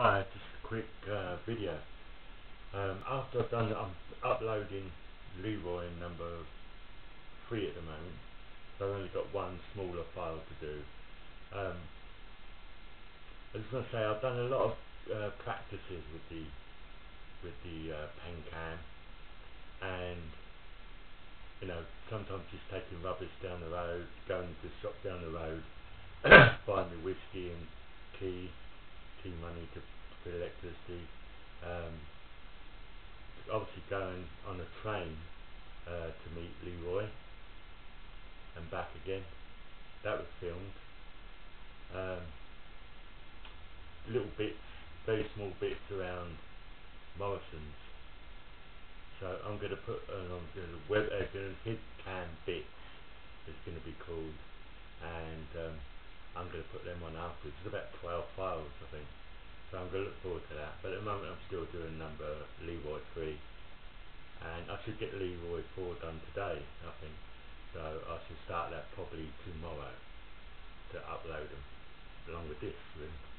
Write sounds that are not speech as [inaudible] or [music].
Hi, just a quick uh, video. Um, after I've done, I'm uploading Leroy number three at the moment, so I've only got one smaller file to do. Um, I was going to say I've done a lot of uh, practices with the with the uh, pen cam, and you know sometimes just taking rubbish down the road, going to the shop down the road, [coughs] buying me whiskey money to for electricity. Um, obviously going on a train uh, to meet Leroy and back again. That was filmed. Um, little bits, very small bits around Morrison's. So I'm going to put I'm going to web uh, going to hid cam bits. It's going to be called, and um, I'm going to put them on afterwards. It's about 12 files, I think. So I'm going to look forward to that. But at the moment I'm still doing number Leroy 3. And I should get Leroy 4 done today, I think. So I should start that probably tomorrow to upload them along with this really.